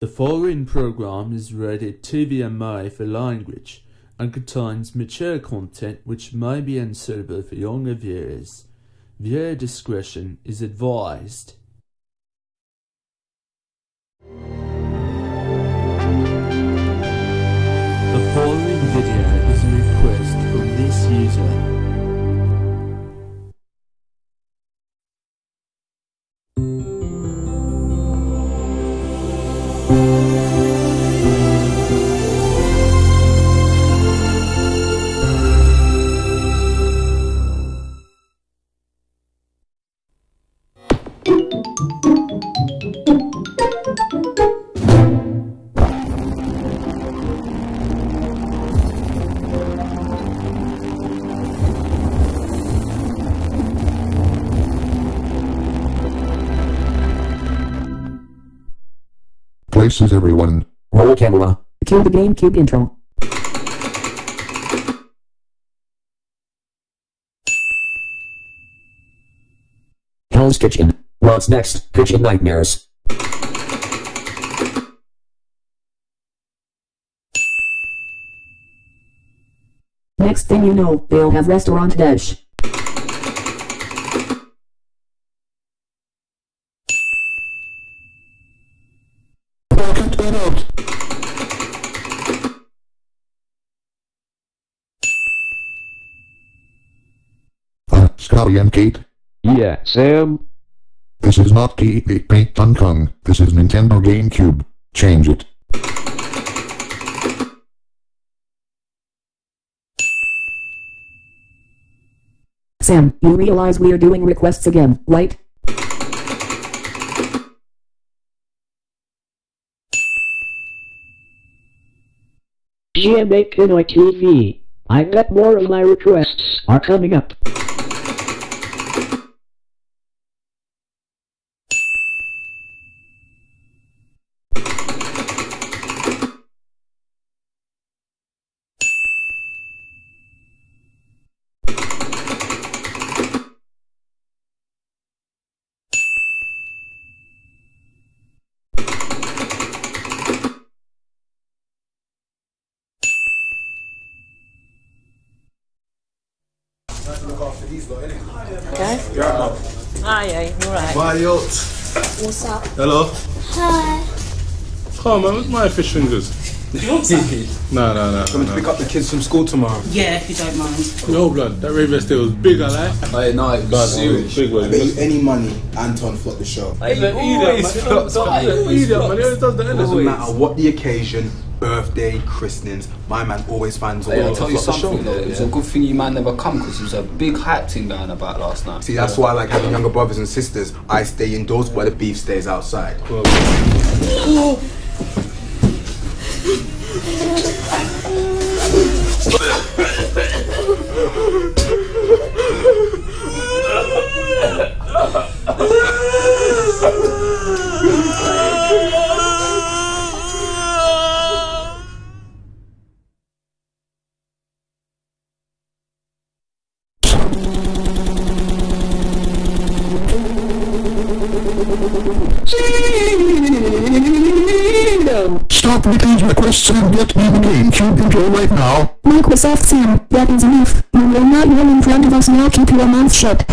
The following program is rated TVMA for language and contains mature content which may be unsuitable for younger viewers. Viewer discretion is advised. The following video is a request from this user. Places everyone. Roll camera. Cue the GameCube intro. Hell's Kitchen. What's next? Kitchen Nightmares. Next thing you know, they'll have Restaurant Dash. Welcome to out. Uh, Scotty and Kate, Yeah, Sam? this is not TV Paint Hong Kong. This is Nintendo GameCube. Change it. Sam, you realize we're doing requests again, right? GMA Pinoy TV. I bet more of my requests are coming up. Okay. Hi, yeah, you're right. What's up? Hello? Hi. Oh man, where's my fish fingers? no, no, no. Coming to pick up the kids from school tomorrow. Yeah, if you don't mind. No blood. That Raven still was big, I like. Hey, no, it was serious. big one. Bet you any money, Anton flopped the show. But always flops Idiot, man. He always does that, Doesn't matter what the occasion, birthday, christenings, my man always finds a way I'll tell you flop the show. something though, it was a good thing you man never come because it was a big hype thing going about last night. See, that's why I like having younger brothers and sisters. I stay indoors while the beef stays outside. Intro right now. Microsoft Sam, that is enough. You will not run in front of us now keep your mouth shut.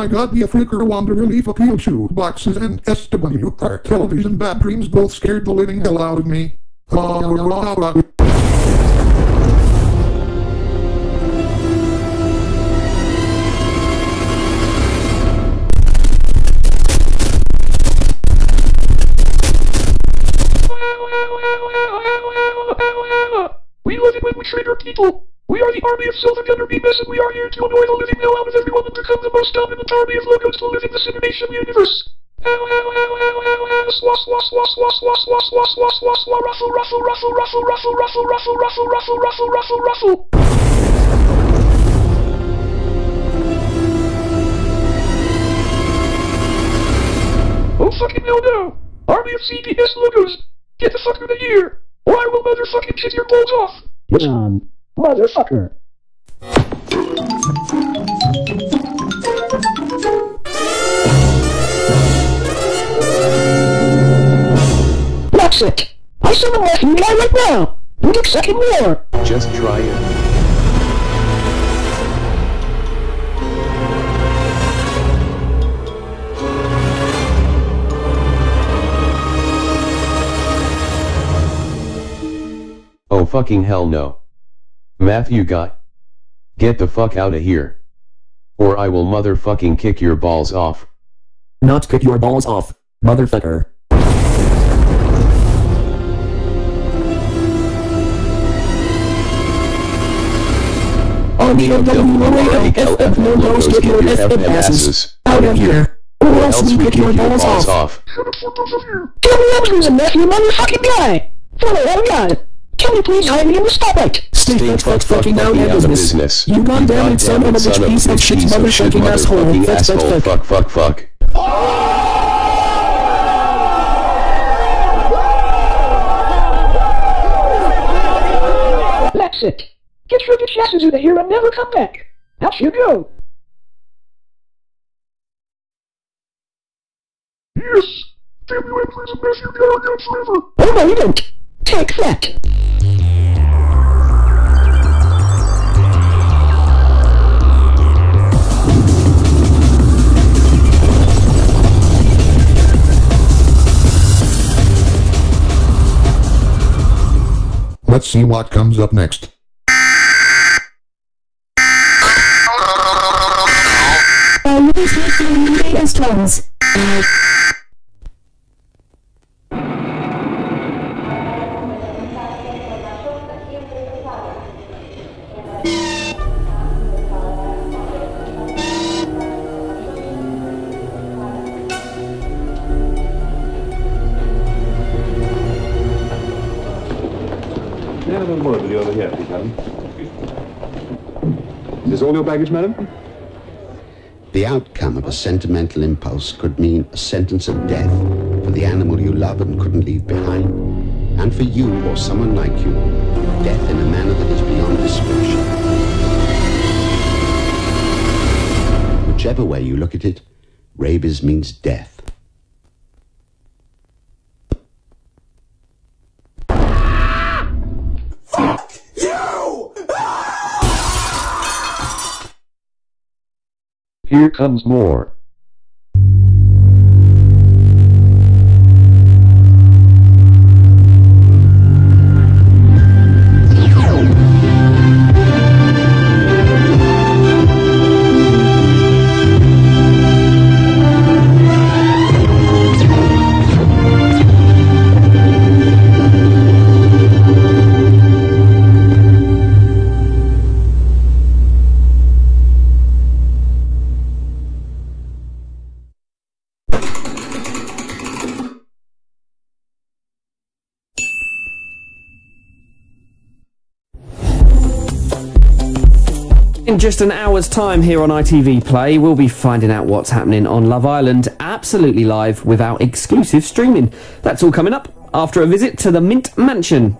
My god, the Africa Wonder Relief Appeal Shoe boxes and SW Park television bad dreams both scared the living hell out of me. We love it when we trigger people. The army of Gunner Beavis, and we are here to annoy the living hell out of everyone and become the most dominant army of locos to live in the simulation universe. Ow, ow, ow, ow, ow, ow, swa, swa, swa, swa, swa, swa, swa, swa, swa, swa, ruffle, ruffle, ruffle, ruffle, ruffle, ruffle, ruffle, ruffle, ruffle, ruffle, ruffle, ruffle. Oh fucking hell no! Army of CPS logos! Get the fuck out of here! Or I will motherfucking shit your balls off! Um, motherfucker. That's it. I summon my guy right now. We get second war. Just try it. Oh fucking hell no. Matthew guy. Get the fuck out of here. Or I will motherfucking kick your balls off. Not kick your balls off, motherfucker. Army of WOALFF no balls get your asses out of here. Or else we kick your balls off. Get me out of here, Matthew, motherfucking guy! For the love of God! Can you please hire me in the stoplight? Stay fuck fuck fucking out of business. You goddamn it, son of a bitch piece of shit motherfucking asshole. Fuck fuck fuck. Fuck fuck fuck. That's it. Get your bitch asses out of here and never come back. Out you go. Yes! Damn you, Emperor's a mess, you gotta go forever! Oh no, you don't. Take that. see what comes up next. As. Word with you over here, please, madam. Is this all your baggage, madam? The outcome of a sentimental impulse could mean a sentence of death for the animal you love and couldn't leave behind, and for you or someone like you, death in a manner that is beyond description. Whichever way you look at it, rabies means death. Here comes more. Just an hour's time here on ITV Play, we'll be finding out what's happening on Love Island absolutely live without exclusive streaming. That's all coming up after a visit to the Mint Mansion.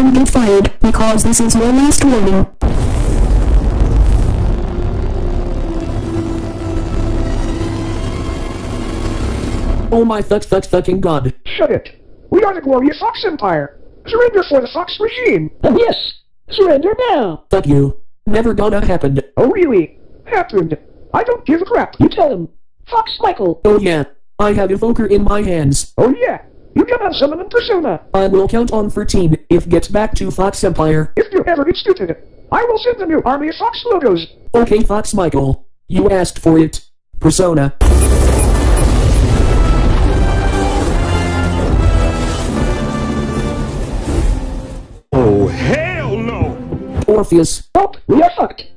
And get fired, because this is your last warning. Oh my fuck fuck fucking god. Shut it. We are the glorious Fox Empire. Surrender for the Fox regime. Oh, yes. Surrender now. Fuck you. Never gonna happen. Oh really? Happened. I don't give a crap. You tell him. Fox Michael. Oh yeah. I have Evoker in my hands. Oh yeah. You cannot summon in persona. I will count on 13 if gets back to Fox Empire. If you ever get stupid, I will send the new Army of Fox logos. Okay Fox Michael. You asked for it. Persona. Oh hell no! Orpheus. Oh, we are fucked.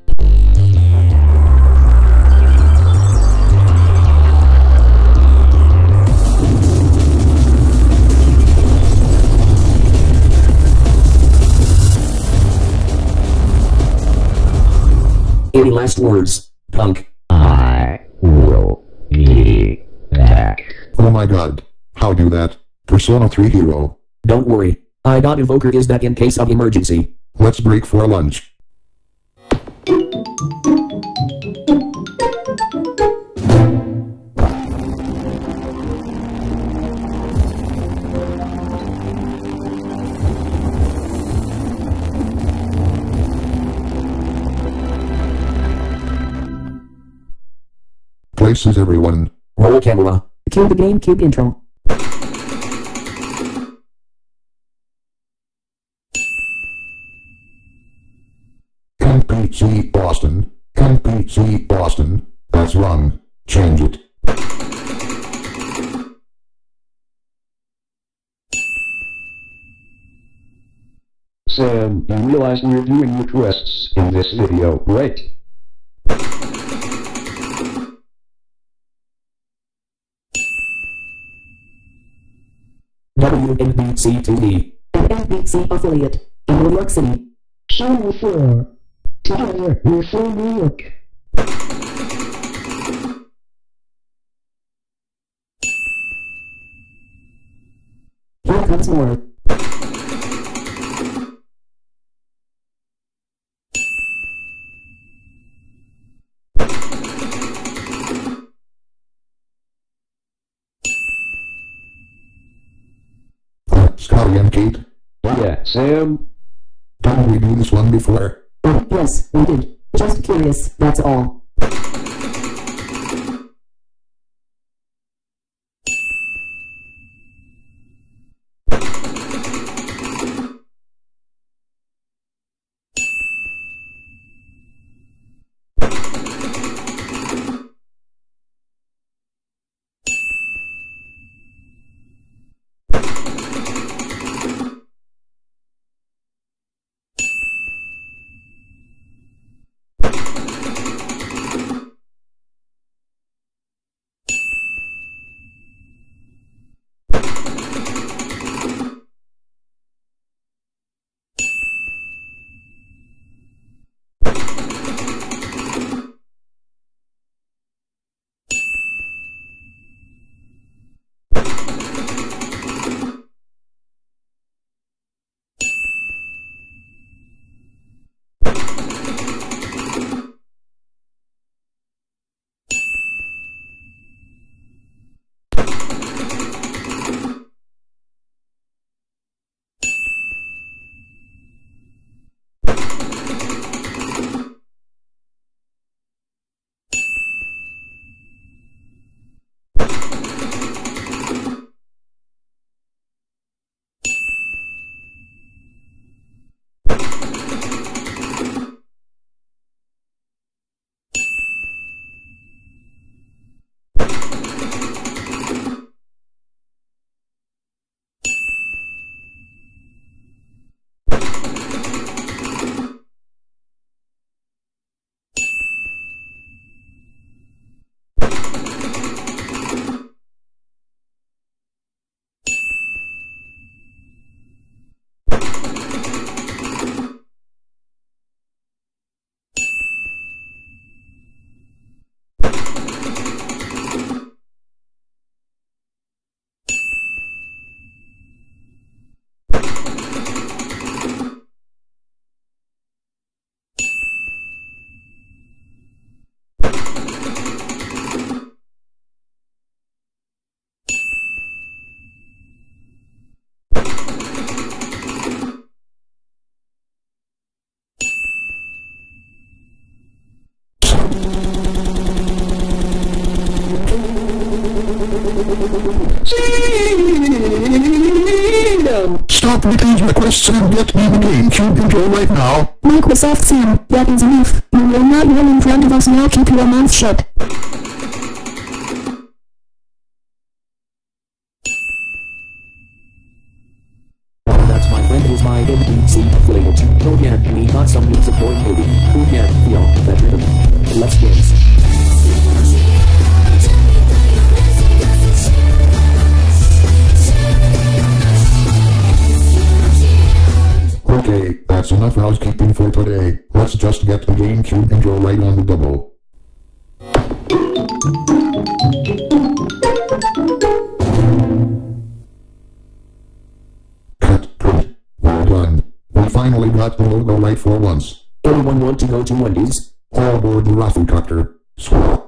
Any last words, punk? I will be back. Oh my god. How do that? Persona 3 hero. Don't worry. I got Evoker is back in case of emergency. Let's break for lunch. Places everyone. Roll camera. Cue the GameCube intro. NBC Boston. NBC Boston. That's wrong. Change it. Sam, you realize we're doing requests in this video, right? WNBC TV. An NBC affiliate in New York City. Channel 4. Together, we're for New York. Here comes more. Sam? Didn't we do this one before? Oh, yes, we did. Just curious, that's all. The GameCube control right now. Microsoft Sam, that is enough. You will not run in front of us now keep your mouth shut. Today. Let's just get the GameCube and go right on the double. Cut, cut. Well done. We finally got the logo right for once. Anyone want to go to Wendy's? All aboard the Rafflecopter. Squirrel.